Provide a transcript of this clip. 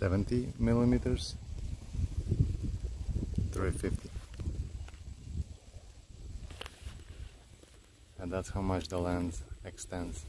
70 millimeters 350 and that's how much the lens extends.